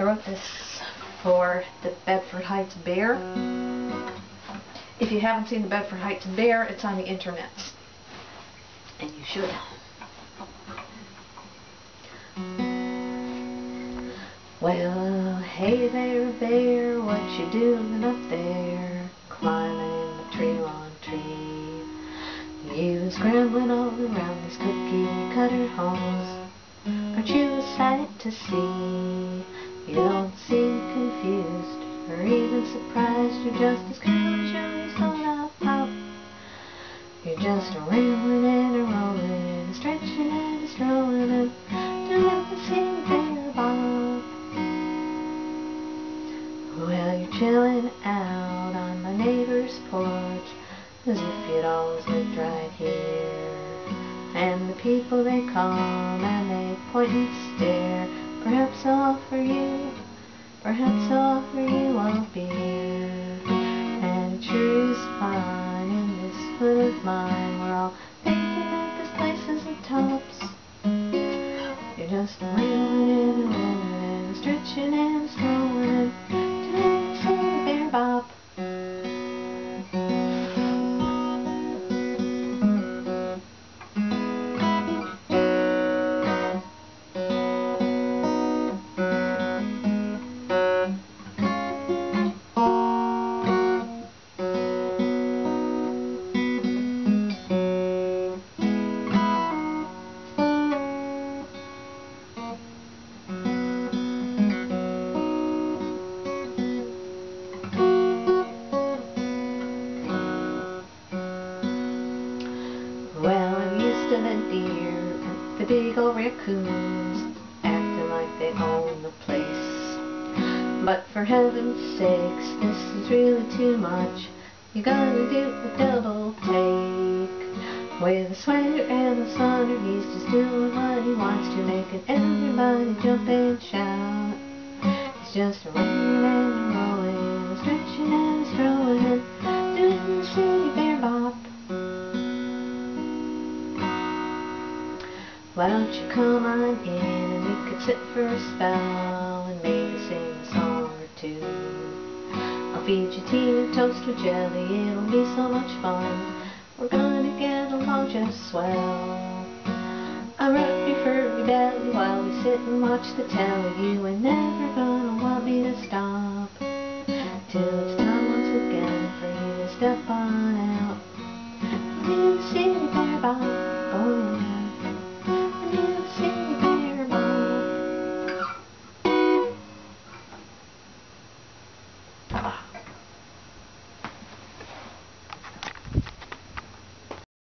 I wrote this for the Bedford Heights Bear. If you haven't seen the Bedford Heights Bear, it's on the internet. And you should. Well, hey there, bear, what you doing up there? Climbing the tree lawn tree. You scrambling all around these cookie cutter homes. Aren't you a sight to see? You don't seem confused or even surprised. You're just as casually soda pop. You're just a rambling and a rolling, a stretching and a strolling, and doing the same bear bop. Well, you're chilling out on my neighbor's porch, as if you'd always lived right here. And the people they come and they point and stare. Perhaps I'll offer you, perhaps I'll offer you a beer. And is fine in this hood of mine. We're all thinking that this place is a tops. You're just wheeling and rolling and stretching and strolling I'm the deer and the big old raccoons acting like they own the place. But for heaven's sakes, this is really too much. You gotta do a double take. With a sweater and a sonder, he's just doing what he wants to, making everybody jump and shout. It's just a rolling and a Why don't you come on in and we could sit for a spell and maybe sing a song or two. I'll feed you tea and toast with jelly, it'll be so much fun. We're gonna get along just swell. I'll rub your furry belly while we sit and watch the telly. You ain't never gonna want me to stop till it's